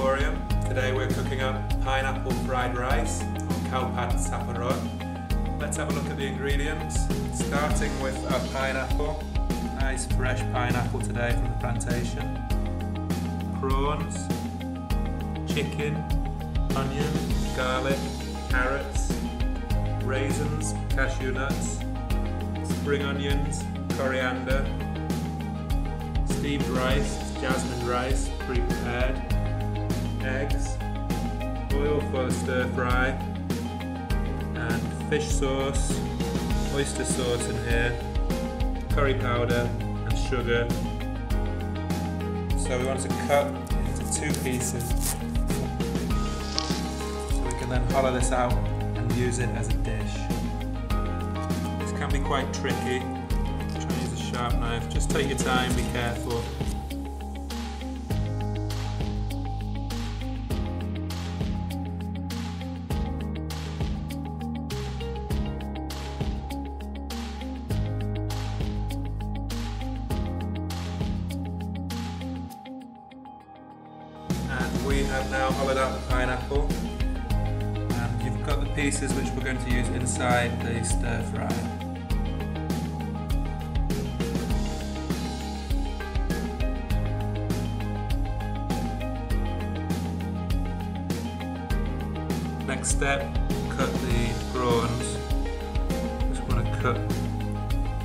Today we're cooking up pineapple fried rice or Khao Pad Sapparod. Let's have a look at the ingredients. Starting with our pineapple. Nice fresh pineapple today from the plantation. Prawns, chicken, onion, garlic, carrots, raisins, cashew nuts, spring onions, coriander, steamed rice, jasmine rice, pre-prepared, eggs, oil for the stir fry, and fish sauce, oyster sauce in here, curry powder and sugar. So we want to cut into two pieces so we can then hollow this out and use it as a dish. This can be quite tricky. Try and use a sharp knife. Just take your time, be careful. We have now hollowed out the pineapple. And you've got the pieces which we're going to use inside the stir fry. Next step, cut the prawns. Just want to cut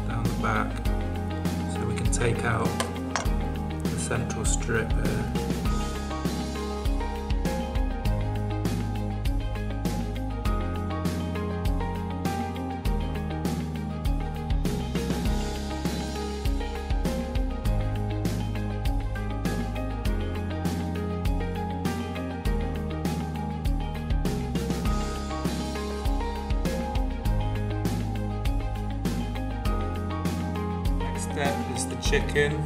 down the back so we can take out the central strip here. Step is the chicken.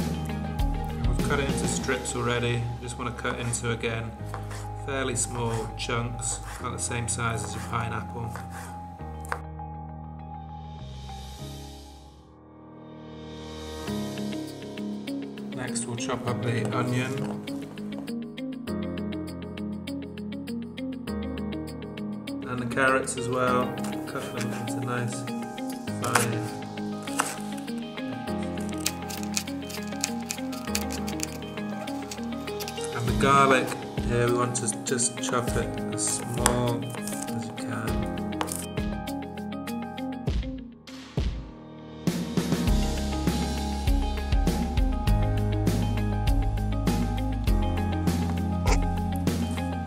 We've cut it into strips already. Just want to cut into again fairly small chunks, about the same size as your pineapple. Next we'll chop up the onion. And the carrots as well. Cut them into nice fine garlic here, we want to just chop it as small as you can.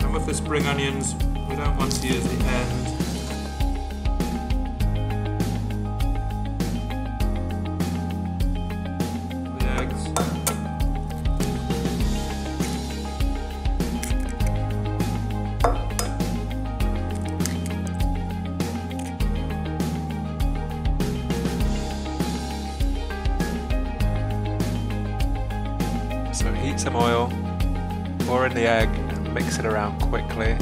And with the spring onions, we don't want to use the end. The eggs. So heat some oil, pour in the egg, and mix it around quickly.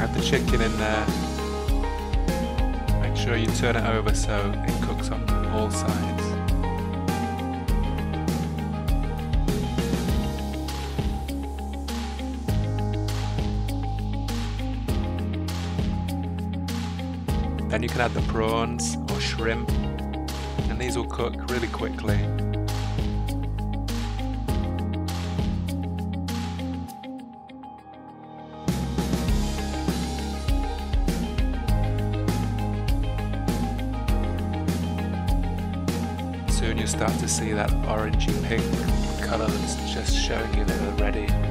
Add the chicken in there. Make sure you turn it over so it cooks on all sides. Then you can add the prawns or shrimp, and these will cook really quickly. Soon you'll start to see that orangey pink colour that's just showing you that they're ready.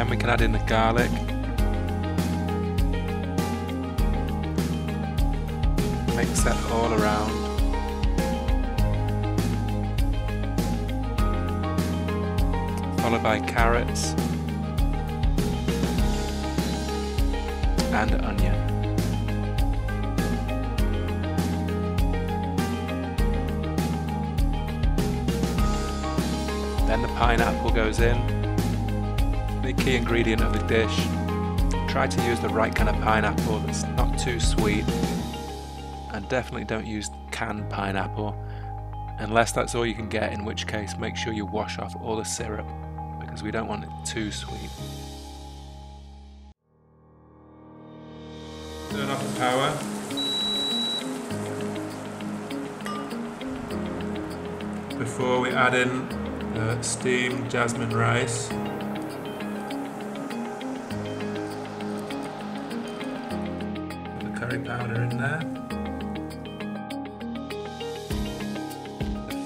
Then we can add in the garlic. Mix that all around. Followed by carrots and onion. Then the pineapple goes in. The key ingredient of the dish. Try to use the right kind of pineapple that's not too sweet. And definitely don't use canned pineapple. Unless that's all you can get, in which case make sure you wash off all the syrup because we don't want it too sweet. Turn off the power. Before we add in the steamed jasmine rice.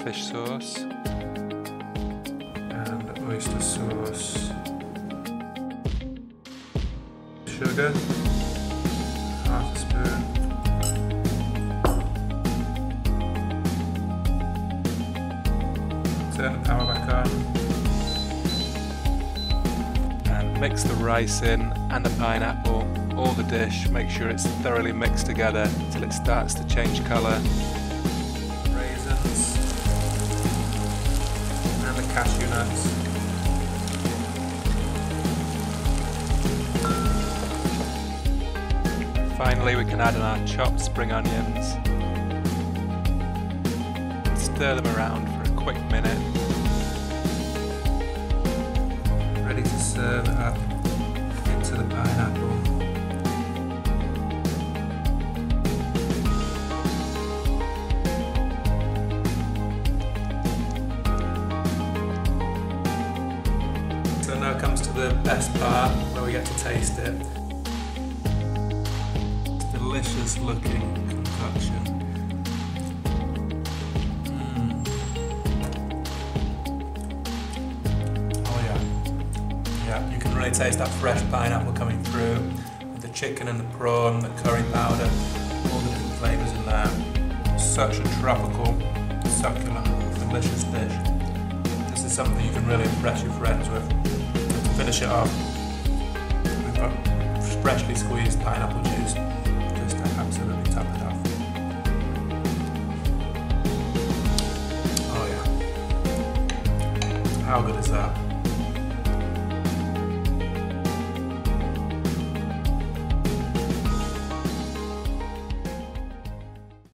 Fish sauce. And oyster sauce. Sugar. Half a spoon. Turn the power back on. And mix the rice in and the pineapple, all the dish. Make sure it's thoroughly mixed together till it starts to change colour. Cashew nuts. Finally, we can add in our chopped spring onions. Stir them around for a quick minute. Ready to serve up into the pineapple. The best part where we get to taste it. Delicious looking concoction. Mm. Oh yeah. Yeah, you can really taste that fresh pineapple coming through with the chicken and the prawn, the curry powder, all the different flavours in there. Such a tropical, succulent, delicious dish. This is something you can really impress your friends with. Finish it off, we've got freshly squeezed pineapple juice just to absolutely top it off. Oh yeah. How good is that?